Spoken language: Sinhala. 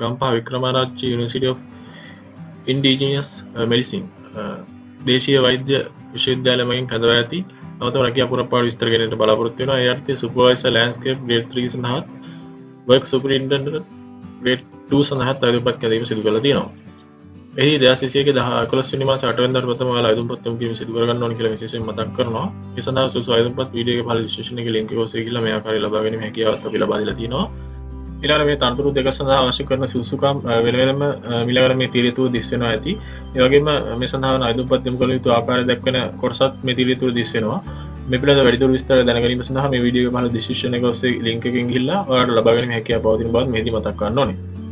ගම්පා වික්‍රමාරච්චි යනිසිට ඉන්ඩීජනියස් මෙඩිසින් දේශය වෛද්‍ය විශවිද්‍යාලමයින් හැදව ඇති නවත රැක පුරපාට විස්තරගෙනට බලාපොරත්වන අයර්ථය සුපවයිස ලෑන්ස්කේප් ගේත්‍රී සඳහත් වර්ක් සුපරින්ඩ ගේට සඳහත් අයුපත් කැදීම සිදු කල තියෙනවා. එහි දසිසේ දහ කල සිනිම සටවන්දර පතමලා අයුම් පත්ම කිම සිදුරගන්න ඕන කියල විශේෂ මතක් කරනවා. සඳහ සු අයුපත් වීඩිය පල ශෂණ ලින්ක ෝසේගල මේ කාර ලබාගෙන හැකියාවත ලබාදලතිනවා ඉලාර මේ තන්තුරු දෙක සඳහා අවශ්‍ය කරන සුසුකම් වෙලවෙලම මිලවර මේ තිරතුව දිස්වෙනවා ඇති. ඒවගේම මේ සඳහන අයුතු පත්යම කළ යුතු ආකාර දක්වන කොටසත් මේ තිරතුර දිස්වෙනවා මෙපිට වැඩිතුර විස්තර දැනගරීම සඳහ මේ විඩිය මල දිශෂණක ඔසේ ලින්කින් හිල්ලා ට ලබාගෙන හැකිය පවතින බත් මේති මතක්කන්න ඕනේ.